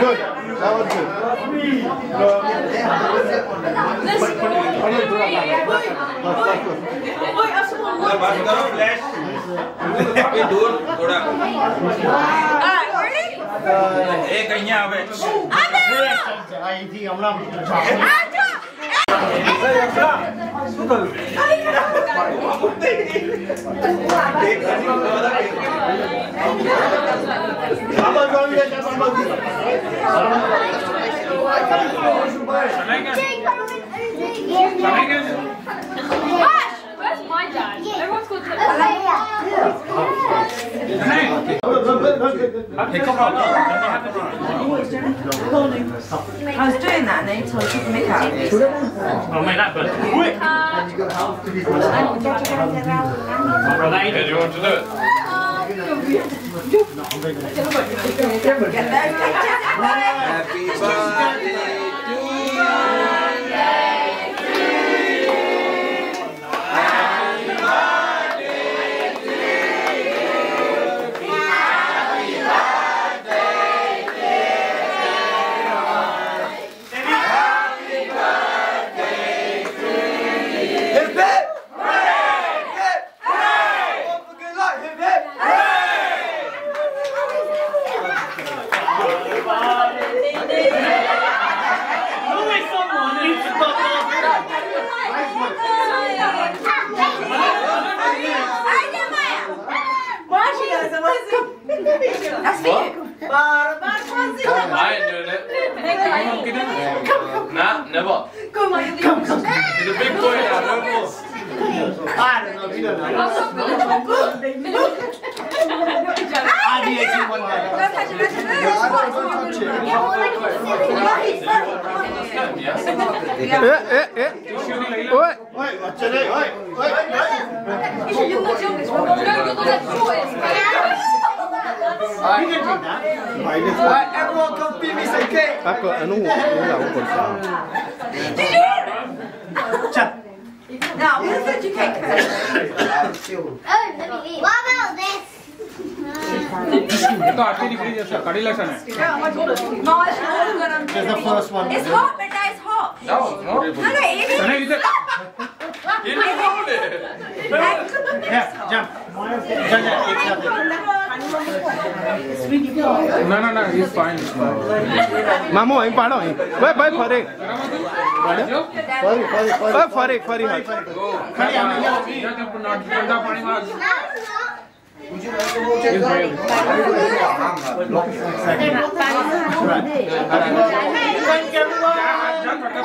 good. That was good. એક અહીંયા આવે અહીંથી હમણાં શું થયું Where's my dad? Everyone's called I was doing that and then he told you to make out. Oh, mate, that burnt quick. Bro, that you want to do it Happy birthday Nah, never. Come the big boy now, no more. I don't know. Everyone come beat me, say cake. Paco, eu não, não dá um por favor. Now, where's the cake? Oh, let me eat. What about this? तो आखिरी the first one. It's hot, but That one's more. No, no, it is. You didn't hold it. Yeah, jump. No, no, no, he's fine. He's fine. Mamu, I'm fine. Bye, bye, Farik. Farik, Farik, Farik. Bye, Farik, Farik. Go. Farik, I'm not going to put not going to put Israel.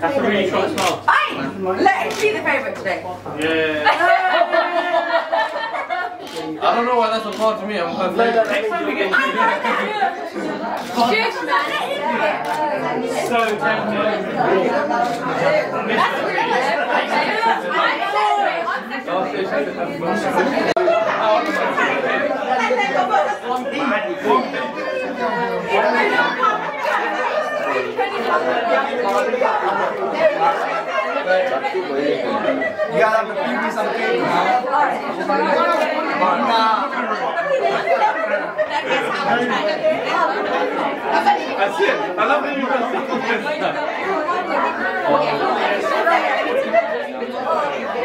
That's a really short smile. Fine. Let him be the favourite today. Yeah. I don't know why that's a part to me. I'm confused. Next time we get so tempted. You Dia ini.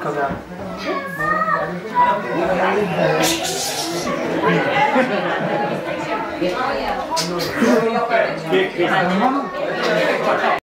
Không ra.